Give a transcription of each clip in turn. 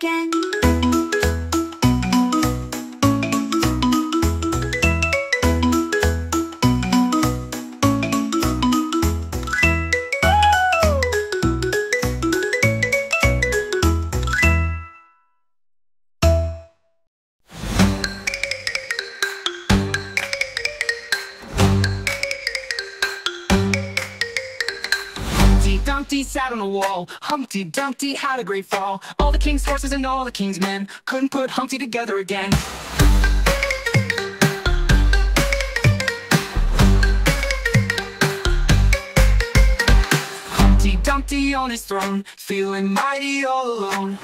again. Humpty Dumpty had a great fall. All the king's horses and all the king's men couldn't put Humpty together again. Humpty Dumpty on his throne, feeling mighty all alone.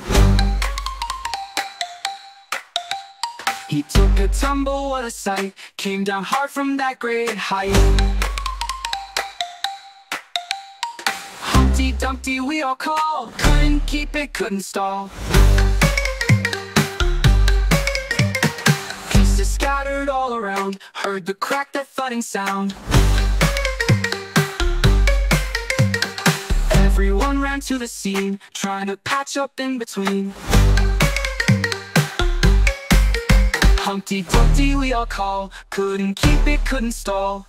He took a tumble, what a sight, came down hard from that great height. Humpty Dumpty we all call Couldn't keep it, couldn't stall. Pieces scattered all around. Heard the crack, that thudding sound. Everyone ran to the scene Trying to patch up in between. Humpty Dumpty we all call. Couldn't keep it, couldn't stall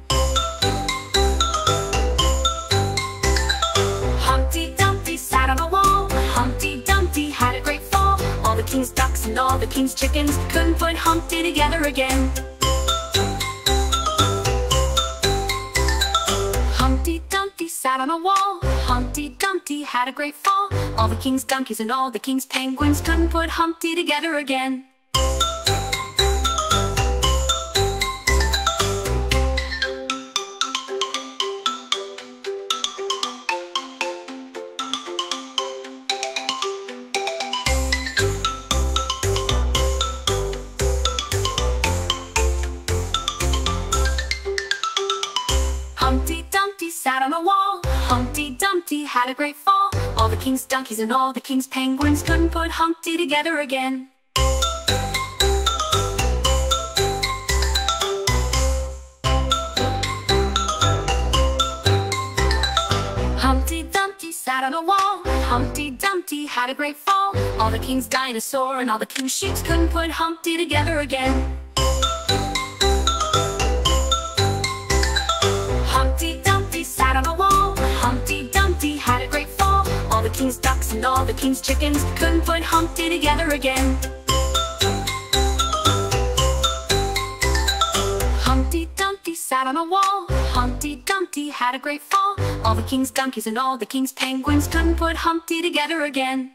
King's ducks and all the king's chickens couldn't put Humpty together again. Humpty Dumpty sat on a wall. Humpty Dumpty had a great fall. All the king's donkeys and all the king's penguins couldn't put Humpty together again. A great fall. All the king's donkeys and all the king's penguins couldn't put Humpty together again. Humpty Dumpty sat on a wall. Humpty Dumpty had a great fall. All the king's dinosaur and all the king's sheep couldn't put Humpty together again. The king's chickens couldn't put Humpty together again. Humpty Dumpty sat on a wall. Humpty Dumpty had a great fall. All the king's donkeys and all the king's penguins couldn't put Humpty together again.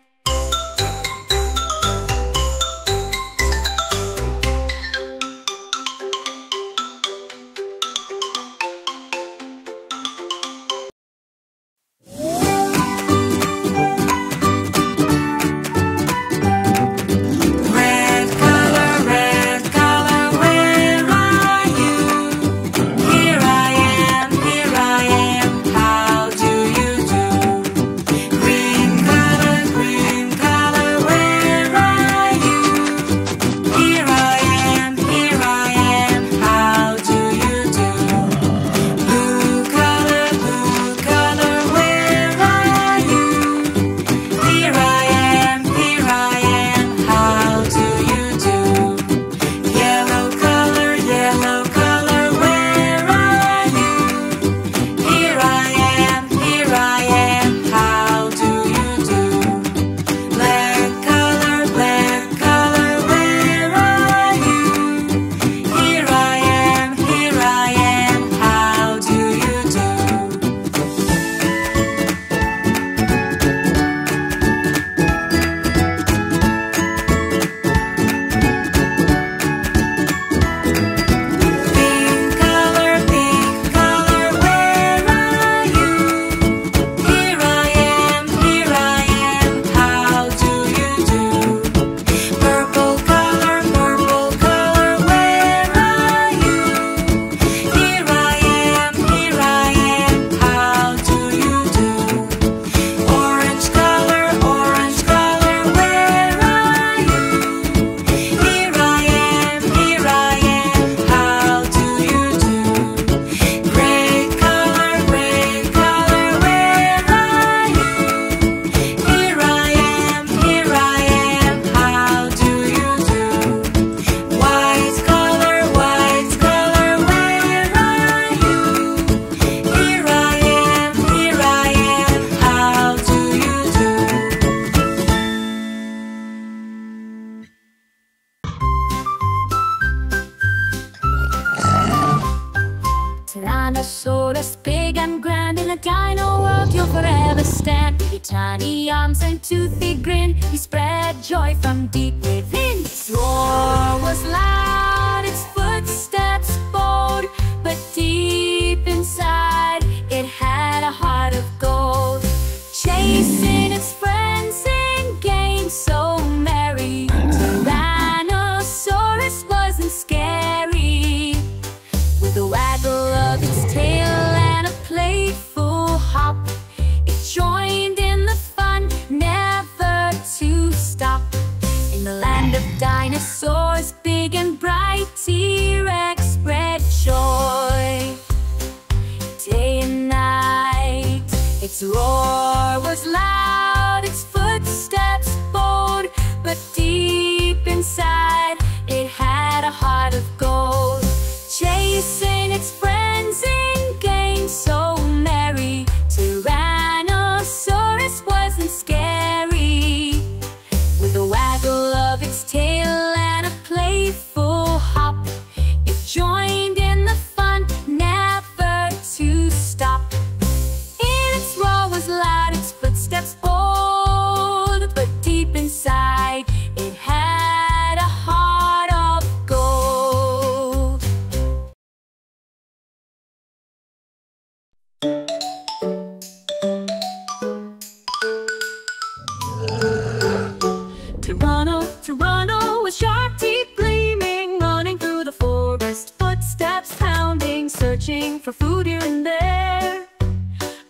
Toronto, Toronto with sharp teeth gleaming Running through the forest, footsteps pounding Searching for food here and there.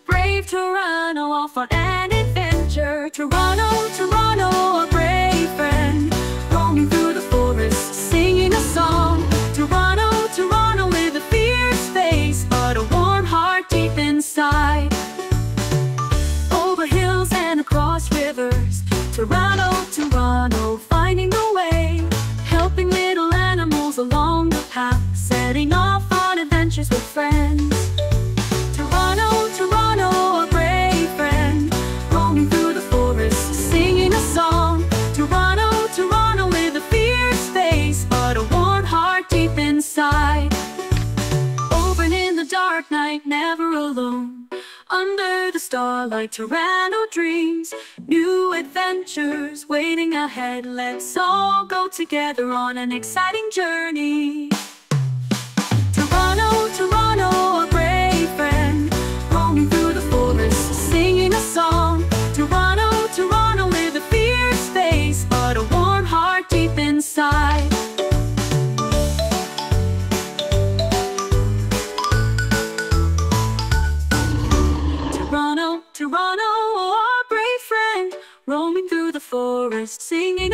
Brave Toronto, all fought and Toronto dreams, new adventures waiting ahead. Let's all go together on an exciting journey.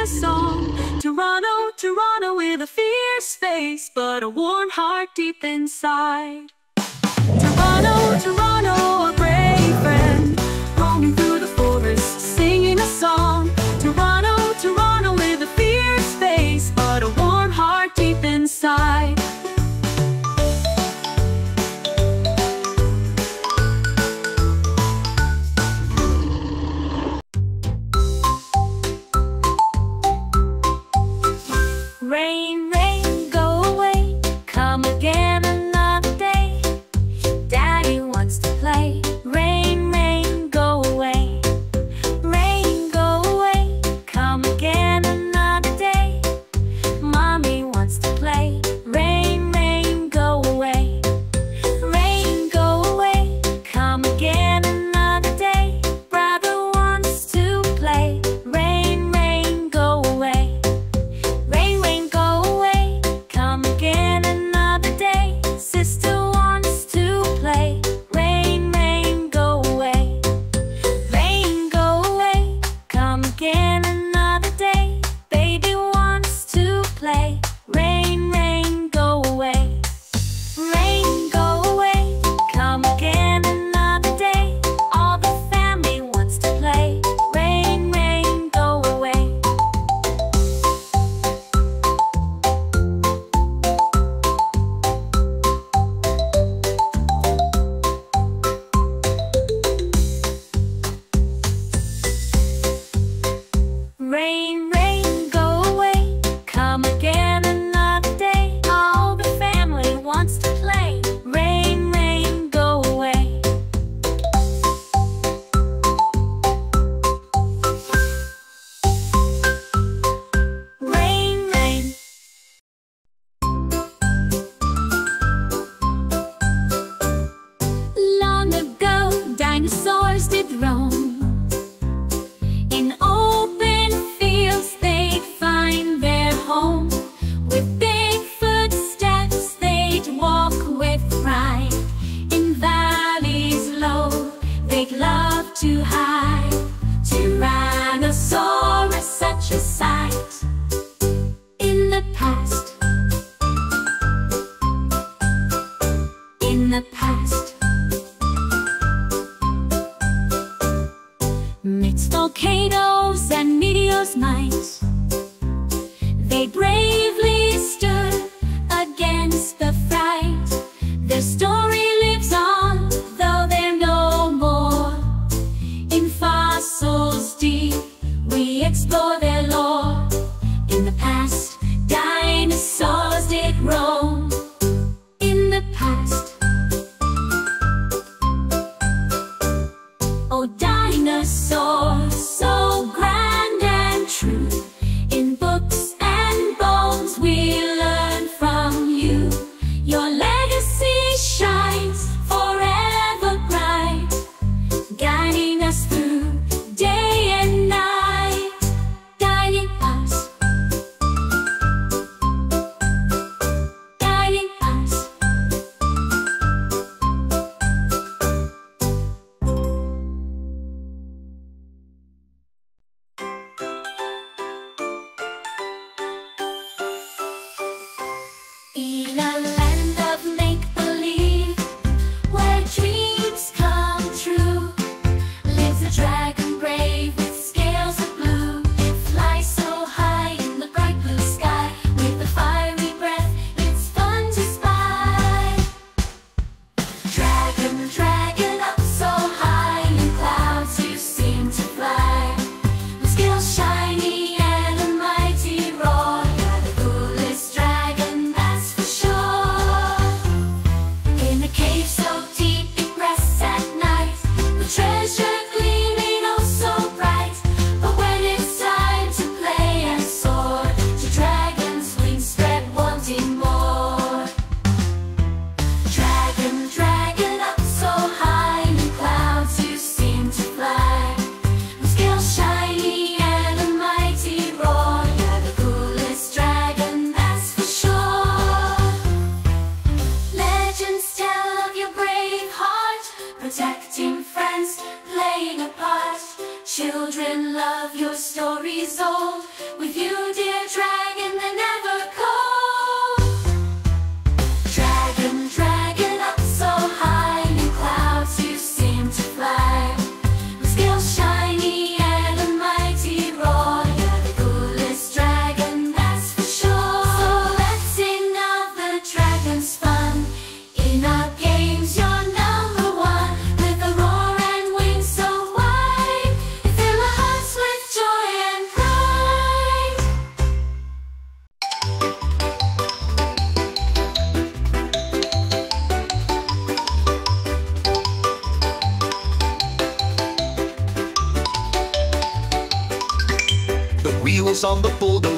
a song. Toronto, Toronto with a fierce face, but a warm heart deep inside. Toronto, Toronto,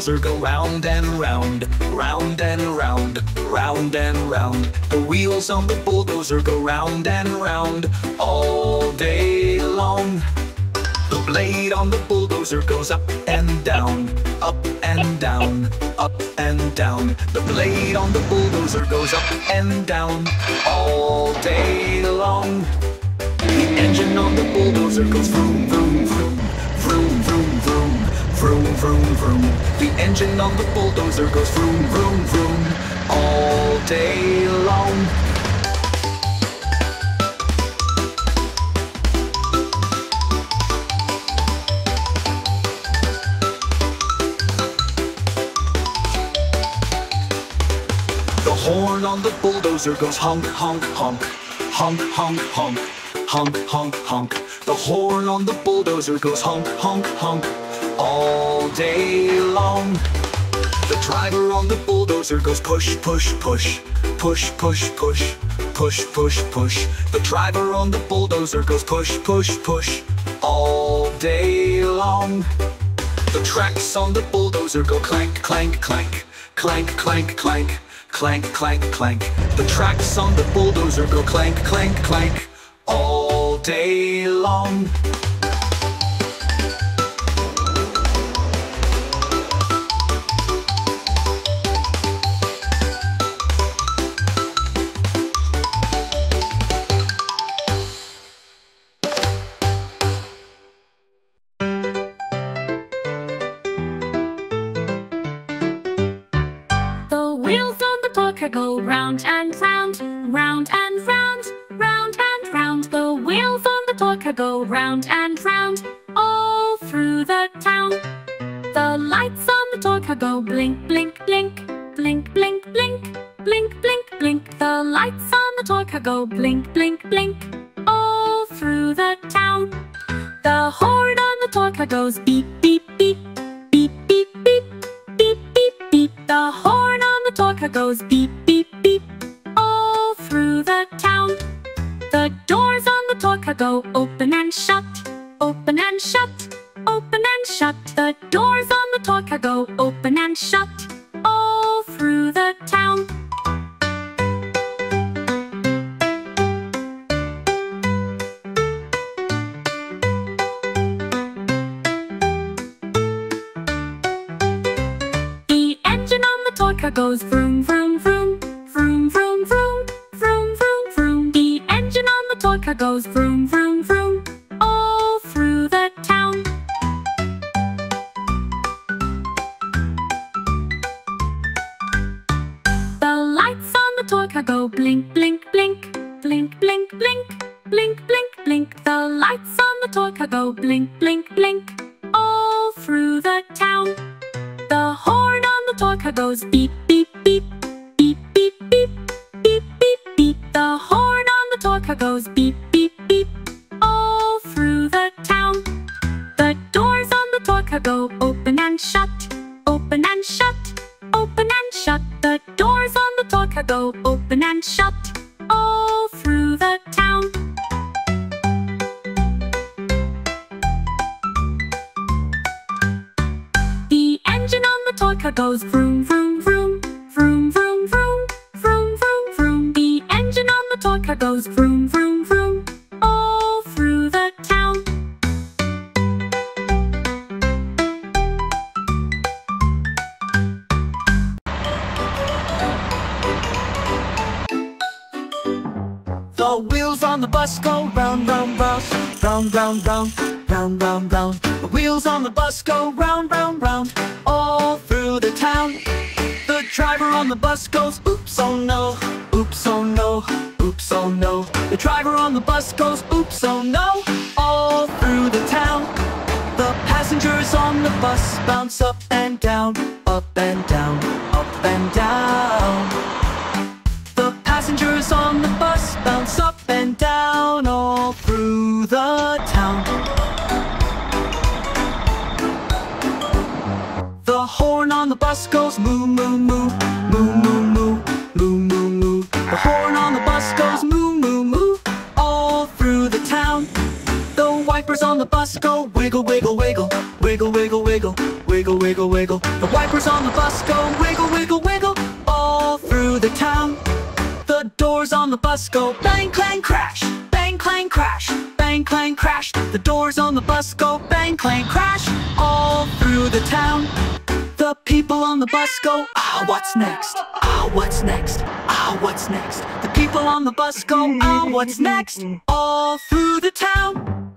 bulldozer go round and round, round and round, round and round. The wheels on the bulldozer go round and round all day long. The blade on the bulldozer goes up and down, up and down, up and down. The blade on the bulldozer goes up and down all day long. The engine on the bulldozer goes vroom, vroom, vroom, vroom, vroom. The engine on the bulldozer goes vroom, vroom, vroom, all day long. The horn on the bulldozer goes honk, honk, honk, honk, honk, honk, honk, honk, honk. The horn on the bulldozer goes honk, honk, honk, all day long. The driver on the bulldozer goes push, push, push, push, push, push, push, push, push. The driver on the bulldozer goes push, push, push, all day long. The tracks on the bulldozer go clank, clank, clank, clank, clank, clank, clank, clank, clank. The tracks on the bulldozer go clank, clank, clank, all day long. goes for car goes. Vroom vroom vroom. Vroom vroom vroom. Vroom vroom vroom. The engine on the toy car goes vroom vroom vroom. All through the town. The wheels on the bus go round round round Round round round. The horn on the bus goes moo moo moo all through the town. The wipers on the bus go wiggle wiggle wiggle wiggle wiggle wiggle wiggle wiggle wiggle. The wipers on the bus go wiggle wiggle wiggle all through the town. The doors on the bus go bang clang crash bang clang crash bang clang crash. The doors on the bus go bang clang crash all through the town the bus go, ah, what's next? Ah, what's next? Ah, what's next? The people on the bus go, ah, what's next? All through the town.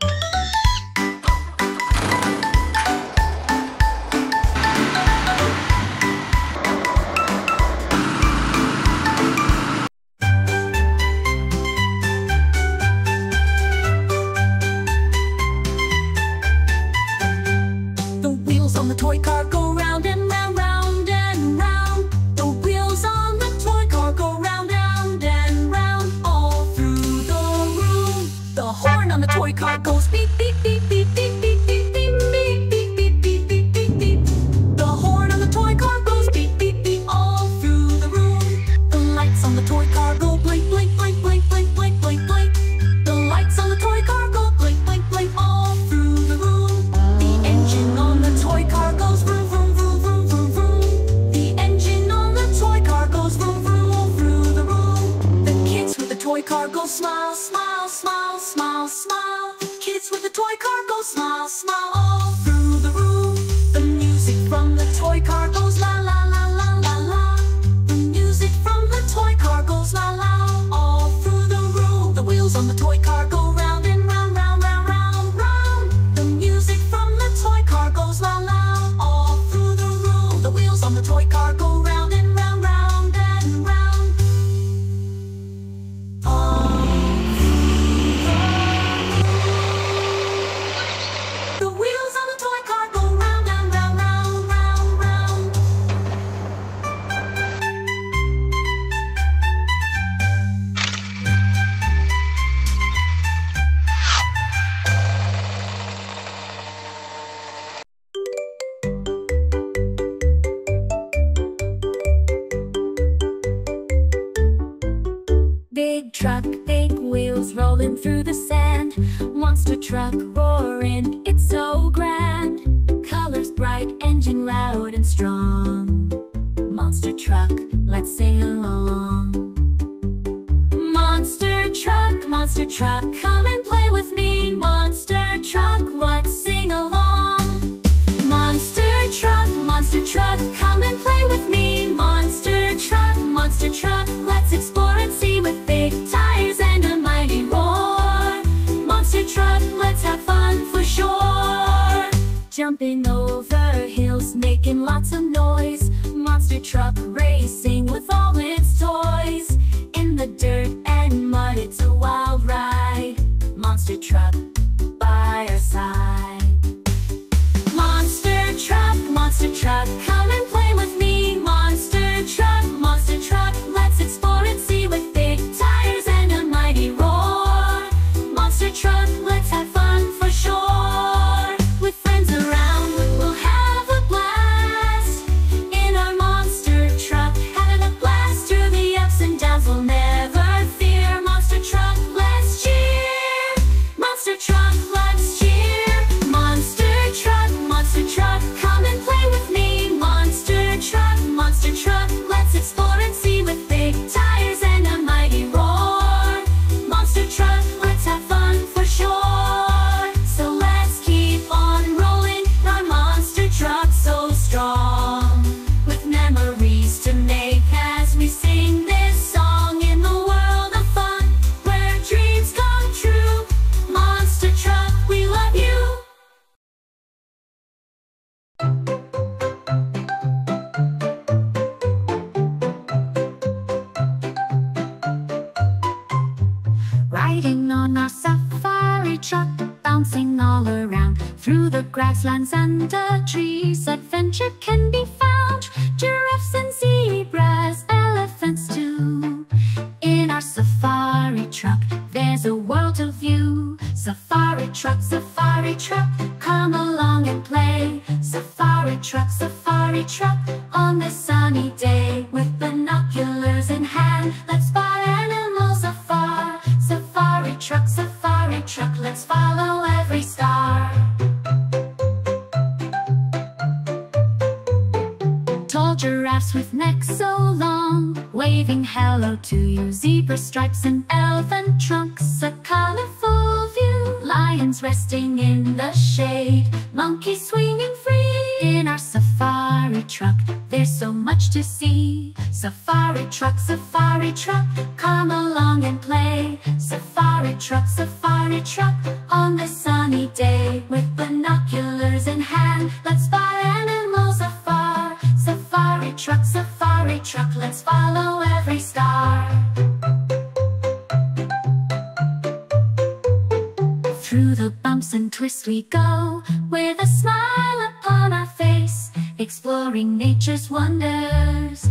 The wheels on the toy car goes beep, beep, beep, beep, beep. Monster truck roaring, bouncing all around through the grasslands and the trees. Adventure can be Safari truck, safari truck, come along and play. Safari truck, safari truck, on this sunny day. With binoculars in hand, let's spot animals afar. Safari truck, safari truck, let's follow every star. Through the bumps and twists we go, with a smile upon our face, exploring nature's wonders.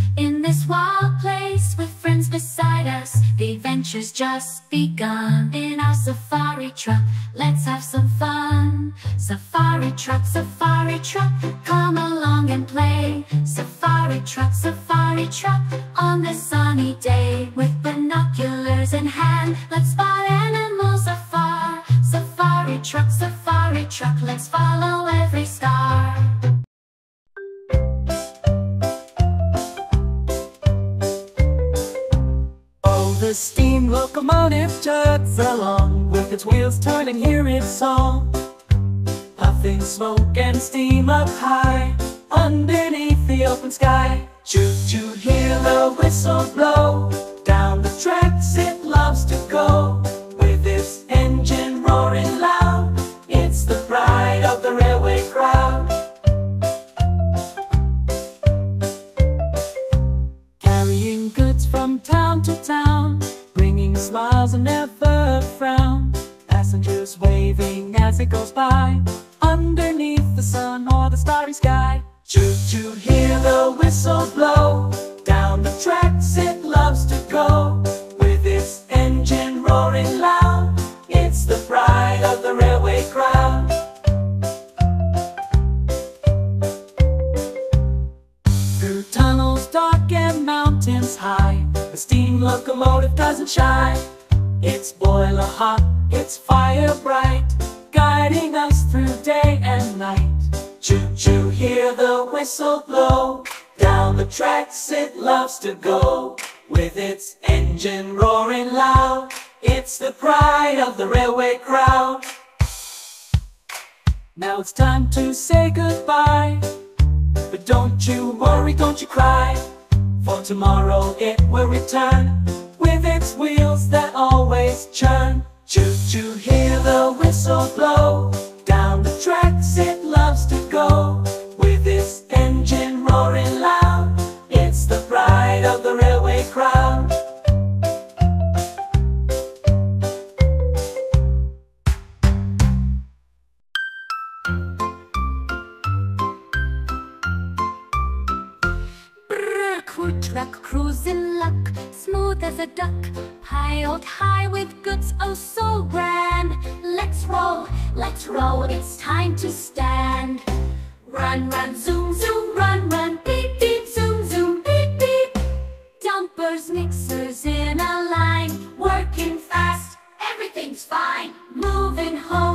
Just begun. In our safari truck, let's have some fun. Safari truck, safari truck, come along and play. Safari truck, safari truck, on this sunny day, with binoculars in hand, let's spot animals afar. Safari truck, safari truck, let's follow every star. Steam locomotive chugs along with its wheels turning, hear its song. Puffing smoke and steam up high underneath the open sky. Choo choo, hear the whistle blow. Down the tracks it loves to go with its engine roaring loud. It's the pride of the railway crowd. Carrying goods from town to town, smiles and never frown. Passengers waving as it goes by, underneath the sun or the starry sky. Choo choo, hear the whistle blow. Down the tracks it loves to go, with its engine roaring loud. It's the pride of the railway crowd. Through tunnels dark and mountains high, the steam locomotive doesn't shy. It's boiler hot, it's fire bright, guiding us through day and night. Choo-choo, hear the whistle blow. Down the tracks it loves to go, with its engine roaring loud. It's the pride of the railway crowd. Now it's time to say goodbye. But don't you worry, don't you cry. For tomorrow it will return with its wheels that always churn. Choo choo, hear the whistle blow. Down the tracks it loves to go it's time to stand. Run, run, zoom, zoom, run, run, beep, beep, zoom, zoom, beep, beep. Dumpers, mixers in a line, working fast, everything's fine. Moving homes,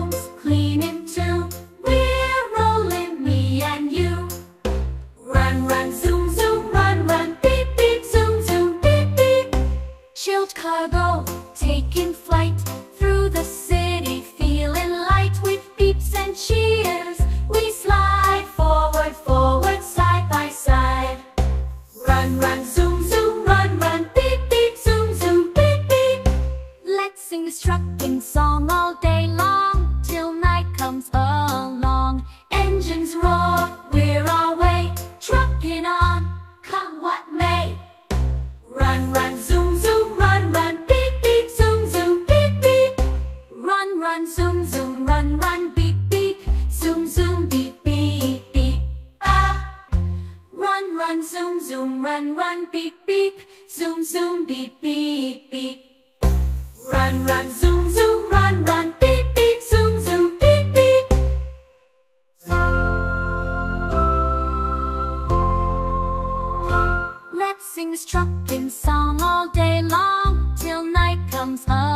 Trucking song all day long till night comes along.